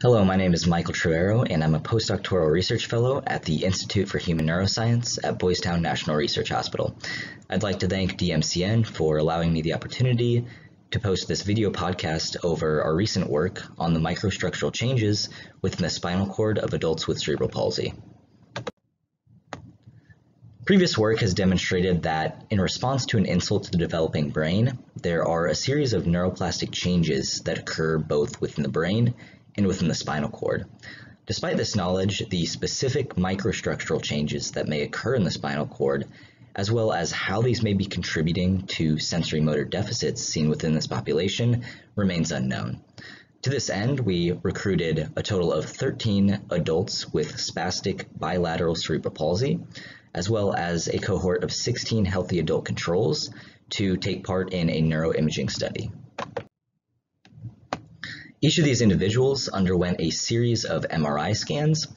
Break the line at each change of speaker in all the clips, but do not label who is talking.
Hello, my name is Michael Trevarrow, and I'm a postdoctoral research fellow at the Institute for Human Neuroscience at Boys Town National Research Hospital. I'd like to thank DMCN for allowing me the opportunity to post this video podcast over our recent work on the microstructural changes within the spinal cord of adults with cerebral palsy. Previous work has demonstrated that in response to an insult to the developing brain, there are a series of neuroplastic changes that occur both within the brain and within the spinal cord. Despite this knowledge, the specific microstructural changes that may occur in the spinal cord, as well as how these may be contributing to sensory motor deficits seen within this population, remains unknown. To this end, we recruited a total of 13 adults with spastic bilateral cerebral palsy, as well as a cohort of 16 healthy adult controls to take part in a neuroimaging study. Each of these individuals underwent a series of MRI scans.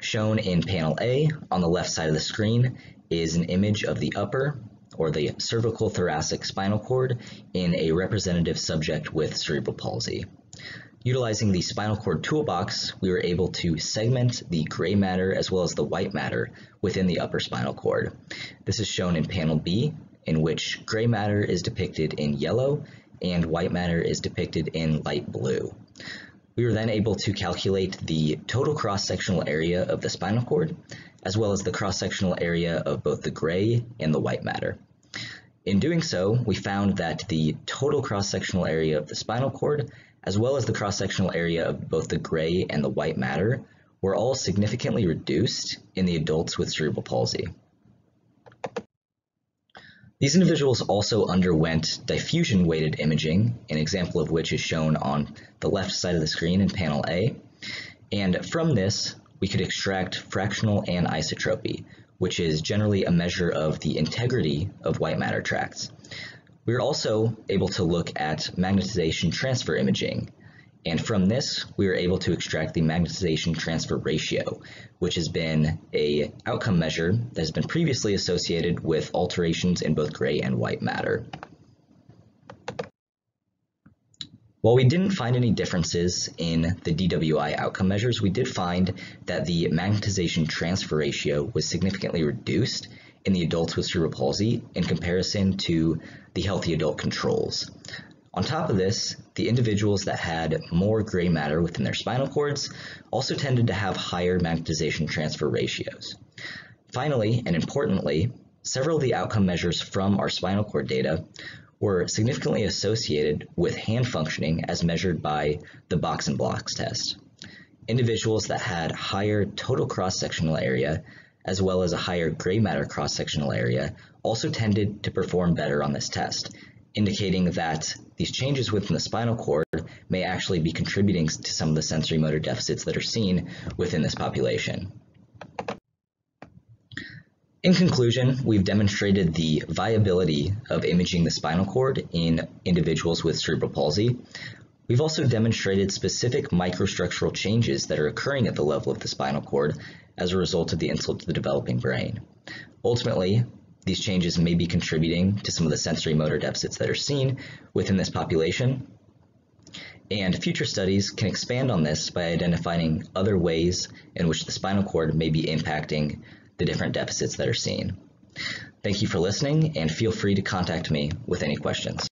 Shown in panel A on the left side of the screen is an image of the upper or the cervical thoracic spinal cord in a representative subject with cerebral palsy. Utilizing the spinal cord toolbox, we were able to segment the gray matter as well as the white matter within the upper spinal cord. This is shown in panel B, in which gray matter is depicted in yellow and white matter is depicted in light blue. We were then able to calculate the total cross-sectional area of the spinal cord, as well as the cross-sectional area of both the gray and the white matter. In doing so, we found that the total cross-sectional area of the spinal cord, as well as the cross-sectional area of both the gray and the white matter, were all significantly reduced in the adults with cerebral palsy. These individuals also underwent diffusion-weighted imaging, an example of which is shown on the left side of the screen in panel A. And from this, we could extract fractional anisotropy, which is generally a measure of the integrity of white matter tracts. We were also able to look at magnetization transfer imaging, and from this, we were able to extract the magnetization transfer ratio, which has been a outcome measure that has been previously associated with alterations in both gray and white matter. While we didn't find any differences in the DWI outcome measures, we did find that the magnetization transfer ratio was significantly reduced in the adults with cerebral palsy in comparison to the healthy adult controls. On top of this, the individuals that had more gray matter within their spinal cords also tended to have higher magnetization transfer ratios. Finally, and importantly, several of the outcome measures from our spinal cord data were significantly associated with hand functioning as measured by the box and blocks test. Individuals that had higher total cross-sectional area as well as a higher gray matter cross-sectional area also tended to perform better on this test, indicating that these changes within the spinal cord may actually be contributing to some of the sensory motor deficits that are seen within this population. In conclusion, we've demonstrated the viability of imaging the spinal cord in individuals with cerebral palsy. We've also demonstrated specific microstructural changes that are occurring at the level of the spinal cord as a result of the insult to the developing brain. Ultimately, these changes may be contributing to some of the sensory motor deficits that are seen within this population. And future studies can expand on this by identifying other ways in which the spinal cord may be impacting the different deficits that are seen. Thank you for listening and feel free to contact me with any questions.